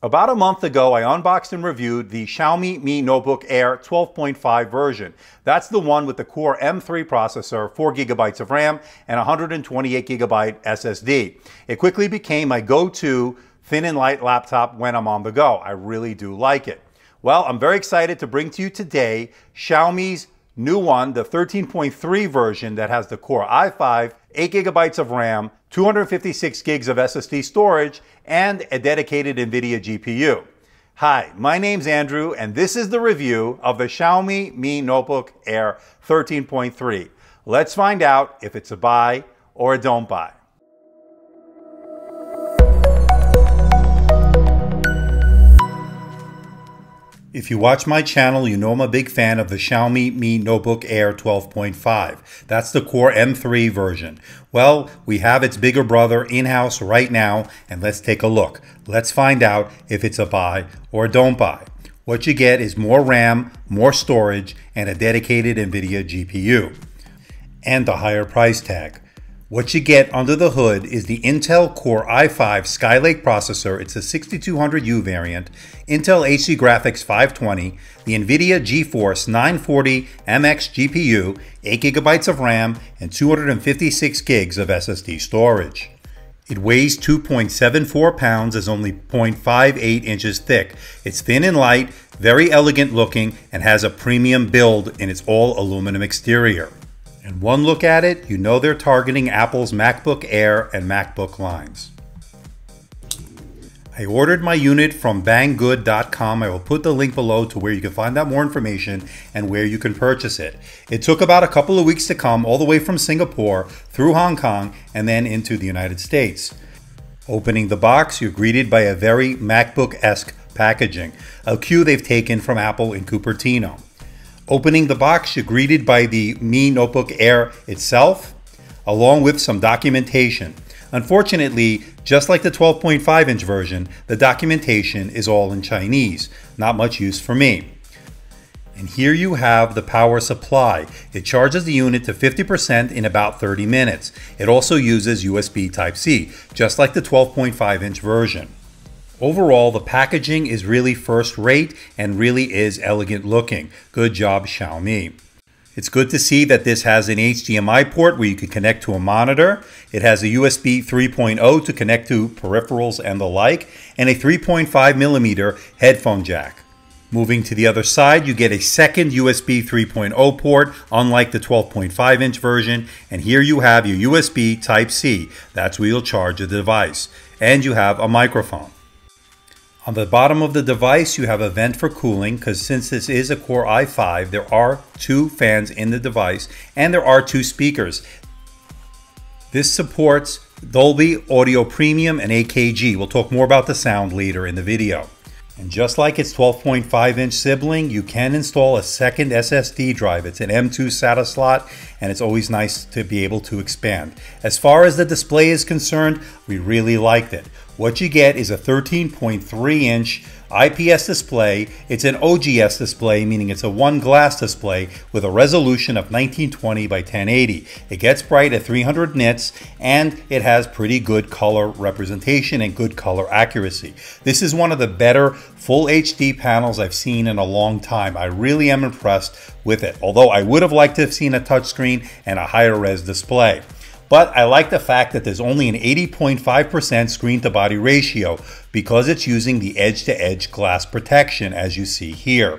About a month ago, I unboxed and reviewed the Xiaomi Mi Notebook Air 12.5 version. That's the one with the Core M3 processor, 4 gigabytes of RAM, and 128 gigabyte SSD. It quickly became my go-to thin and light laptop when I'm on the go. I really do like it. Well, I'm very excited to bring to you today Xiaomi's new one, the 13.3 version that has the Core i5, 8 gigabytes of RAM, 256 gigs of SSD storage, and a dedicated NVIDIA GPU. Hi, my name's Andrew, and this is the review of the Xiaomi Mi Notebook Air 13.3. Let's find out if it's a buy or a don't buy. If you watch my channel, you know I'm a big fan of the Xiaomi Mi Notebook Air 12.5. That's the Core M3 version. Well, we have its bigger brother in-house right now, and let's take a look. Let's find out if it's a buy or don't buy. What you get is more RAM, more storage, and a dedicated NVIDIA GPU. And a higher price tag. What you get under the hood is the Intel Core i5 Skylake processor. It's a 6200U variant, Intel HD Graphics 520, the NVIDIA GeForce 940 MX GPU, 8GB of RAM, and 256 gigs of SSD storage. It weighs 2.74 pounds, is only 0.58 inches thick. It's thin and light, very elegant looking, and has a premium build in its all aluminum exterior. And one look at it, you know they're targeting Apple's MacBook Air and MacBook lines. I ordered my unit from banggood.com. I will put the link below to where you can find out more information and where you can purchase it. It took about a couple of weeks to come all the way from Singapore through Hong Kong and then into the United States. Opening the box, you're greeted by a very MacBook-esque packaging, a cue they've taken from Apple in Cupertino. Opening the box, you're greeted by the Mi Notebook Air itself, along with some documentation. Unfortunately, just like the 12.5 inch version, the documentation is all in Chinese, not much use for me. And here you have the power supply. It charges the unit to 50% in about 30 minutes. It also uses USB Type-C, just like the 12.5 inch version. Overall, the packaging is really first rate and really is elegant looking. Good job, Xiaomi. It's good to see that this has an HDMI port where you can connect to a monitor. It has a USB 3.0 to connect to peripherals and the like, and a 3.5 millimeter headphone jack. Moving to the other side, you get a second USB 3.0 port, unlike the 12.5 inch version, and here you have your USB Type C. That's where you'll charge the device. And you have a microphone. On the bottom of the device, you have a vent for cooling because since this is a Core i5, there are two fans in the device and there are two speakers. This supports Dolby Audio Premium and AKG. We'll talk more about the sound later in the video. And just like its 12.5 inch sibling, you can install a second SSD drive. It's an M2 SATA slot, and it's always nice to be able to expand. As far as the display is concerned, we really liked it. What you get is a 13.3 inch IPS display. It's an OGS display, meaning it's a one glass display with a resolution of 1920 by 1080. It gets bright at 300 nits and it has pretty good color representation and good color accuracy. This is one of the better full HD panels I've seen in a long time. I really am impressed with it, although I would have liked to have seen a touchscreen and a higher res display. But I like the fact that there's only an 80.5% screen to body ratio because it's using the edge to edge glass protection as you see here.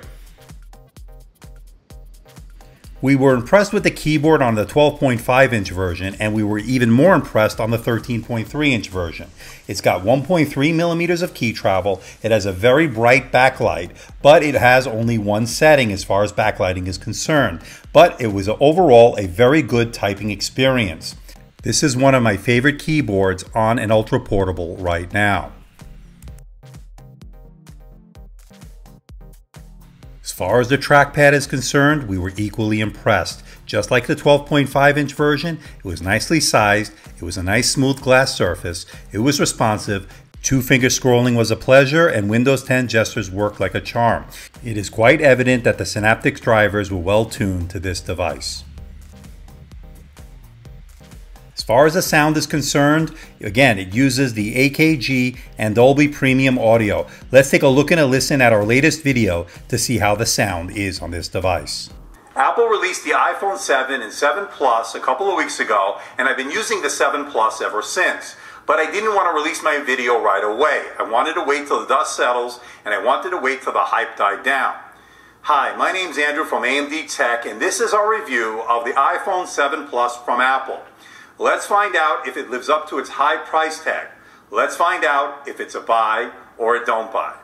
We were impressed with the keyboard on the 12.5 inch version, and we were even more impressed on the 13.3 inch version. It's got 1.3 millimeters of key travel, it has a very bright backlight, but it has only one setting as far as backlighting is concerned. But it was overall a very good typing experience. This is one of my favorite keyboards on an ultra portable right now. As far as the trackpad is concerned, we were equally impressed. Just like the 12.5 inch version, it was nicely sized, it was a nice smooth glass surface, it was responsive, Two finger scrolling was a pleasure and Windows 10 gestures worked like a charm. It is quite evident that the Synaptics drivers were well tuned to this device. As far as the sound is concerned, again, it uses the AKG and Dolby Premium audio. Let's take a look and a listen at our latest video to see how the sound is on this device. Apple released the iPhone 7 and 7 Plus a couple of weeks ago, and I've been using the 7 Plus ever since. But I didn't want to release my video right away. I wanted to wait till the dust settles, and I wanted to wait till the hype died down. Hi, my name's Andrew from AMD Tech, and this is our review of the iPhone 7 Plus from Apple. Let's find out if it lives up to its high price tag. Let's find out if it's a buy or a don't buy.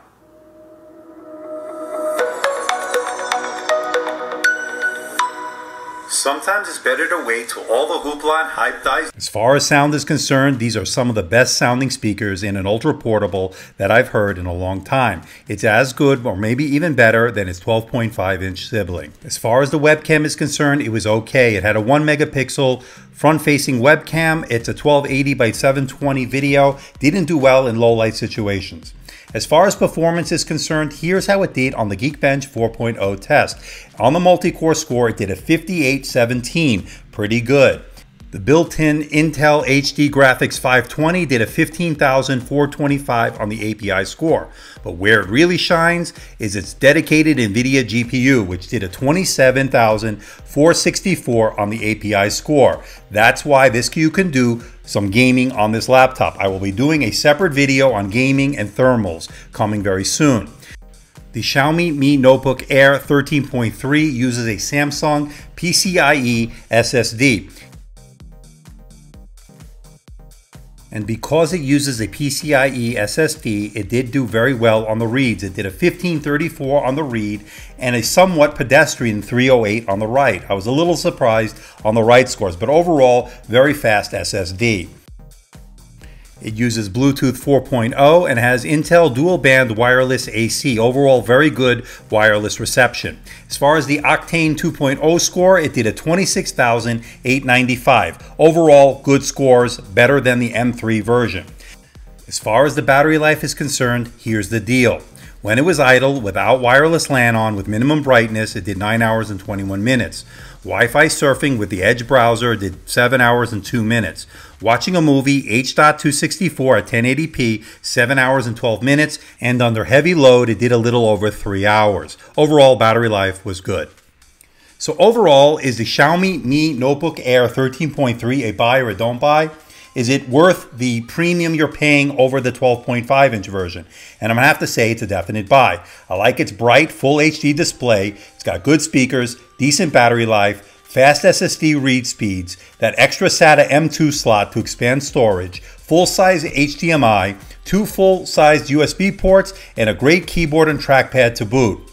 Sometimes it's better to wait till all the hoopla and hype dies. As far as sound is concerned, these are some of the best sounding speakers in an ultra portable that I've heard in a long time. It's as good or maybe even better than its 12.5 inch sibling. As far as the webcam is concerned, it was okay. It had a 1 megapixel front facing webcam. It's a 1280 by 720 video. Didn't do well in low light situations. As far as performance is concerned, here's how it did on the Geekbench 4.0 test. On the multi-core score, it did a 5817, pretty good. The built-in Intel HD Graphics 520 did a 15,425 on the API score. But where it really shines is its dedicated NVIDIA GPU, which did a 27,464 on the API score. That's why this Q can do some gaming on this laptop. I will be doing a separate video on gaming and thermals coming very soon. The Xiaomi Mi Notebook Air 13.3 uses a Samsung PCIe SSD. And because it uses a PCIe SSD, it did do very well on the reads. It did a 1534 on the read and a somewhat pedestrian 308 on the write. I was a little surprised on the write scores, but overall, very fast SSD. It uses Bluetooth 4.0 and has Intel dual band wireless AC. Overall, very good wireless reception. As far as the Octane 2.0 score, it did a 26,895. Overall, good scores, better than the M3 version. As far as the battery life is concerned, here's the deal. When it was idle, without wireless LAN on, with minimum brightness, it did 9 hours and 21 minutes. Wi-Fi surfing with the Edge browser did 7 hours and 2 minutes. Watching a movie H.264 at 1080p, 7 hours and 12 minutes, and under heavy load it did a little over 3 hours. Overall battery life was good. So overall, is the Xiaomi Mi Notebook Air 13.3 a buy or a don't buy? Is it worth the premium you're paying over the 12.5 inch version? And I'm gonna have to say it's a definite buy. I like its bright full HD display. It's got good speakers, decent battery life, fast SSD read speeds, that extra SATA M2 slot to expand storage, full-size HDMI, two full-sized USB ports, and a great keyboard and trackpad to boot.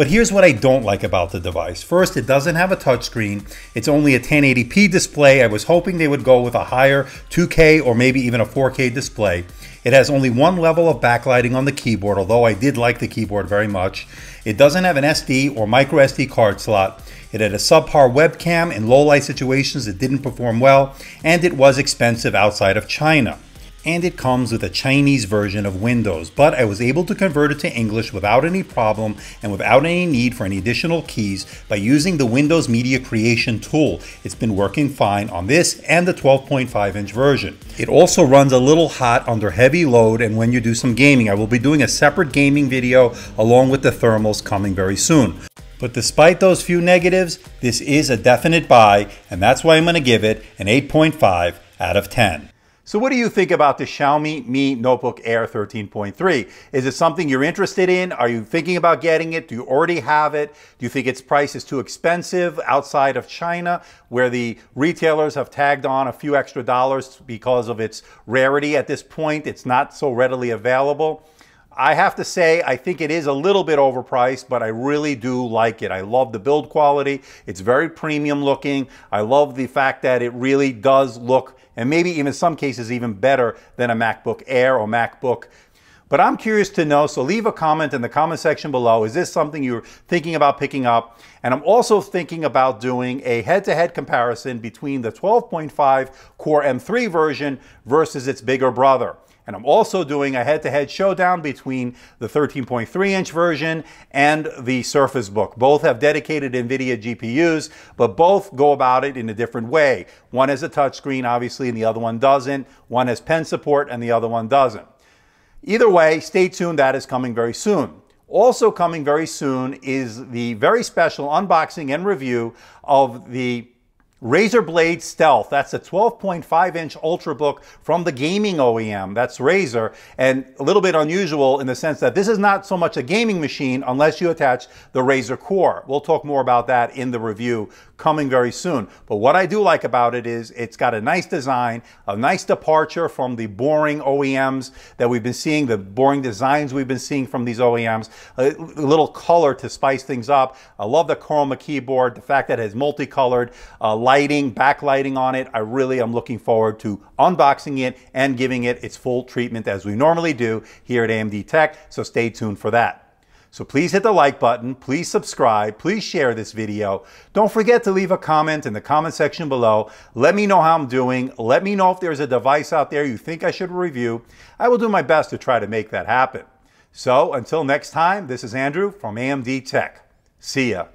But here's what I don't like about the device. First, it doesn't have a touchscreen. It's only a 1080p display. I was hoping they would go with a higher 2K or maybe even a 4K display. It has only one level of backlighting on the keyboard, although I did like the keyboard very much. It doesn't have an SD or micro SD card slot. It had a subpar webcam in low light situations that didn't perform well, and it was expensive outside of China and it comes with a Chinese version of Windows, but I was able to convert it to English without any problem and without any need for any additional keys by using the Windows Media Creation tool. It's been working fine on this and the 12.5 inch version. It also runs a little hot under heavy load and when you do some gaming. I will be doing a separate gaming video along with the thermals coming very soon. But despite those few negatives, this is a definite buy, and that's why I'm going to give it an 8.5 out of 10. So what do you think about the Xiaomi Mi Notebook Air 13.3? Is it something you're interested in? Are you thinking about getting it? Do you already have it? Do you think its price is too expensive outside of China where the retailers have tagged on a few extra dollars because of its rarity at this point? It's not so readily available. I have to say, I think it is a little bit overpriced, but I really do like it. I love the build quality. It's very premium looking. I love the fact that it really does look and maybe even some cases even better than a MacBook Air or MacBook. But I'm curious to know, so leave a comment in the comment section below. Is this something you're thinking about picking up? And I'm also thinking about doing a head-to-head -head comparison between the 12.5 Core M3 version versus its bigger brother. And I'm also doing a head-to-head showdown between the 13.3 inch version and the Surface Book. Both have dedicated NVIDIA GPUs, but both go about it in a different way. One has a touchscreen, obviously, and the other one doesn't. One has pen support and the other one doesn't. Either way, stay tuned. That is coming very soon. Also coming very soon is the very special unboxing and review of the Razer Blade Stealth. That's a 12.5 inch Ultrabook from the gaming OEM. That's Razer. And a little bit unusual in the sense that this is not so much a gaming machine unless you attach the Razer Core. We'll talk more about that in the review coming very soon. But what I do like about it is it's got a nice design, a nice departure from the boring OEMs that we've been seeing, the boring designs we've been seeing from these OEMs, a little color to spice things up. I love the Chroma keyboard, the fact that it has multicolored uh, lighting, backlighting on it. I really am looking forward to unboxing it and giving it its full treatment as we normally do here at AMD Tech. So stay tuned for that. So please hit the like button, please subscribe, please share this video. Don't forget to leave a comment in the comment section below. Let me know how I'm doing. Let me know if there's a device out there you think I should review. I will do my best to try to make that happen. So until next time, this is Andrew from AMD Tech. See ya.